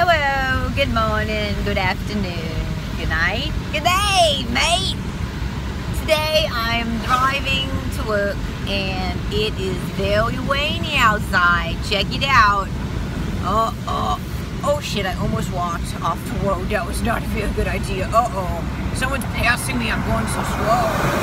Hello, good morning, good afternoon, good night, good day, mate. Today I'm driving to work and it is very rainy outside. Check it out. Oh, oh, oh shit, I almost walked off the road. That was not a very good idea. Uh-oh. Someone's passing me. I'm going so slow.